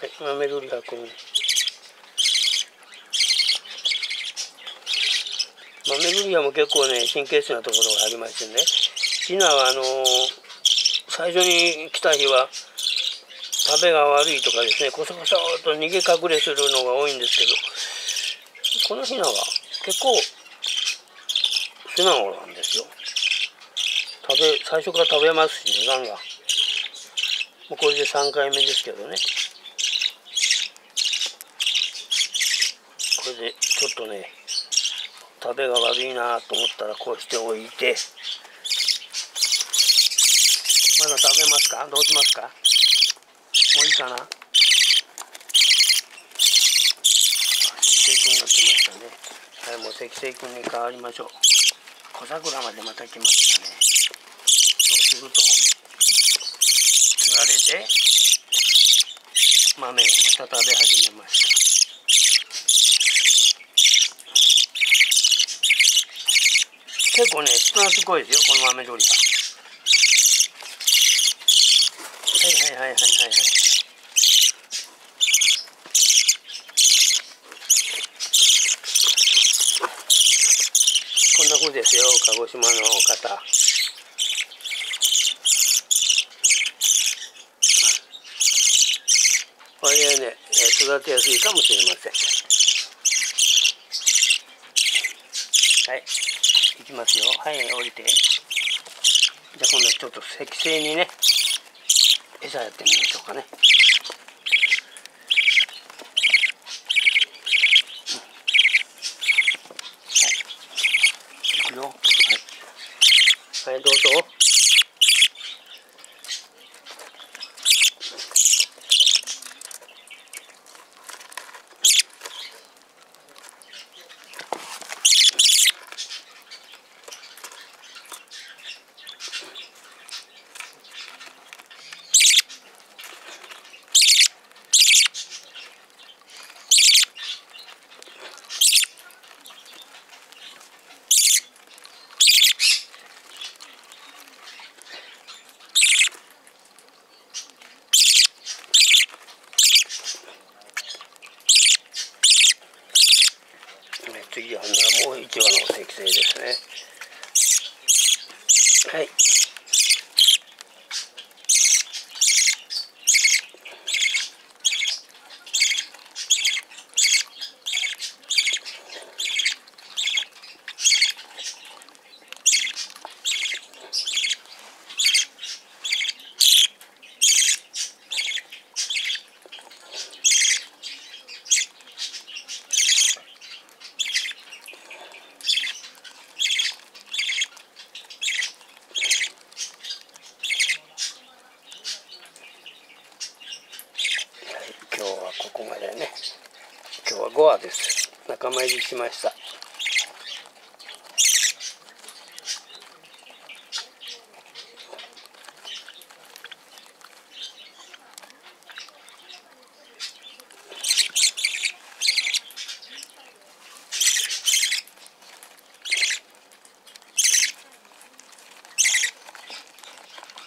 はい、豆ルリハ君豆ルリハも結構ね神経質なところがありましてね。ヒナはあの最初に来た日は食べが悪いとかですねこそこそと逃げ隠れするのが多いんですけどこのヒナは結構素直なんですよ。食べ最初から食べますしねガンガン。もうこれで3回目ですけどね。これでちょっとね食べが悪いなと思ったらこうしておいて。まだ食べますか？どうしますか？もういいかな？あ積成君が来ましたね。はいもう積成君に変わりましょう。小桜までまた来ましたね。そうするとつられて豆をまた食べ始めました。結構ね人懐っこいですよこの豆料理が。はいはいはいはいはい。はいこんな風ですよ鹿児島の方。割合ね育てやすいかもしれません。はい。いきますよ。はい降りて。じゃあ今度はちょっと適正にね餌やってみましょうかね。はい。いくよ。はい、はい、どうぞ。次はもう1羽の適正ですね。はい今日はここまでね。今日は5話です。仲間入りしました。